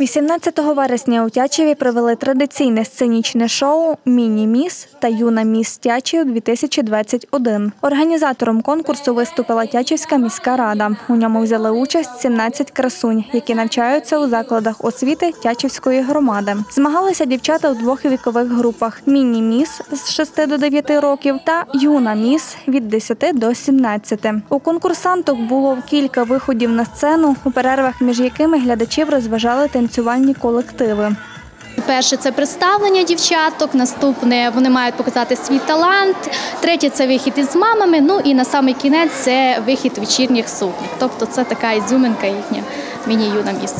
18 вересня у Тячеві провели традиційне сценічне шоу Міні-міс та Юна міс Тячів 2021. Організатором конкурсу виступила Тячівська міська рада. У ньому взяли участь 17 красунь, які навчаються у закладах освіти Тячівської громади. Змагалися дівчата у двох вікових групах: міні-міс з 6 до 9 років та юна міс від 10 до 17. У конкурсанток було кілька виходів на сцену, у перервах між якими глядачів розважали танцювальні колективи. Перше це представлення дівчаток, наступне вони мають показати свій талант. Третє це вихід із мамами. Ну і на самий кінець це вихід вечірніх сукнів. Тобто це така ізюминка їхня міні-юна міс.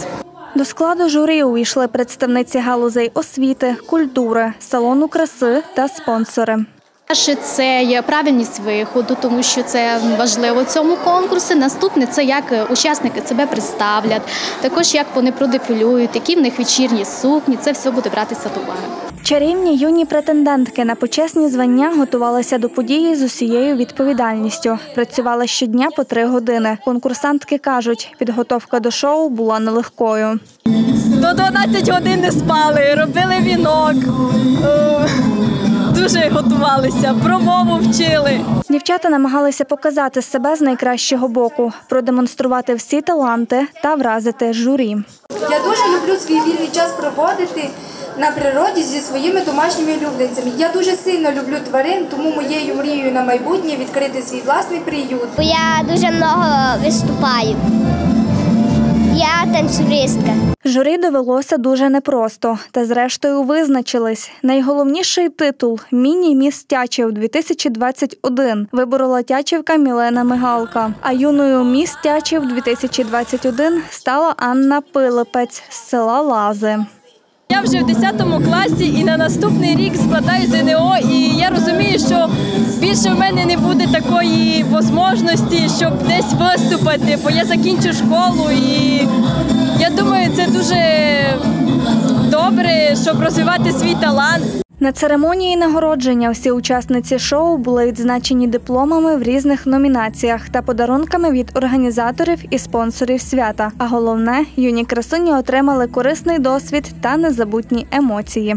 До складу журі увійшли представниці галузей освіти, культури, салону краси та спонсори. Перше це є правильність виходу, тому що це важливо в цьому конкурсі. Наступне це як учасники себе представлять, також як вони продефілюють, які в них вечірні сукні. Це все буде братися до уваги. Чарівні юні претендентки на почесні звання готувалися до події з усією відповідальністю. Працювали щодня по три години. Конкурсантки кажуть, підготовка до шоу була нелегкою. До 12 годин не спали, робили вінок. Дуже готувалися, про мову вчили. Дівчата намагалися показати себе з найкращого боку, продемонструвати всі таланти та вразити журі. Я дуже люблю свій вільний час проводити на природі зі своїми домашніми улюбленцями. Я дуже сильно люблю тварин, тому моєю мрією на майбутнє відкрити свій власний приют. Бо я дуже много виступаю. Я танцюристка. Журі довелося дуже непросто, та зрештою визначились. Найголовніший титул Міні-міс Тячів 2021 виборола Тячівка Мілена Мигалка. А юною міс Тячів 2021 стала Анна Пилипець з села Лази. Я вже в 10 класі і на наступний рік складаю ЗНО, більше в мене не буде такої можливості, щоб десь виступити, бо я закінчу школу і я думаю, це дуже добре, щоб розвивати свій талант. На церемонії нагородження всі учасниці шоу були відзначені дипломами в різних номінаціях та подарунками від організаторів і спонсорів свята. А головне, юні красуні отримали корисний досвід та незабутні емоції.